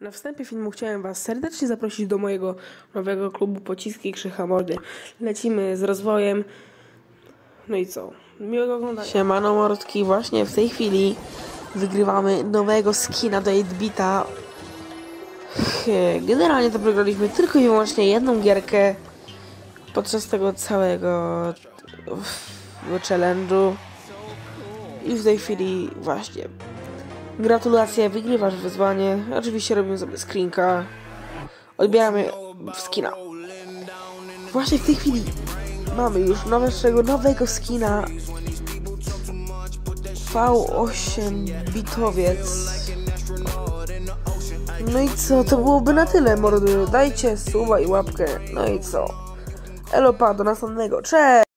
Na wstępie filmu chciałem Was serdecznie zaprosić do mojego nowego klubu Pociski Krzycha Mordy. Lecimy z rozwojem. No i co? Miłego oglądania. Siemano Mordki, właśnie w tej chwili wygrywamy nowego skina do 8-bita. Generalnie to wygraliśmy tylko i wyłącznie jedną gierkę podczas tego całego challenge'u. I w tej chwili właśnie Gratulacje, wygrywasz wyzwanie. Oczywiście robimy sobie screenka. Odbieramy skina. Właśnie w tej chwili mamy już nowego, nowego skina. V8 bitowiec. No i co, to byłoby na tyle, mordy. Dajcie suba i łapkę. No i co? Elopa, do następnego. Cześć!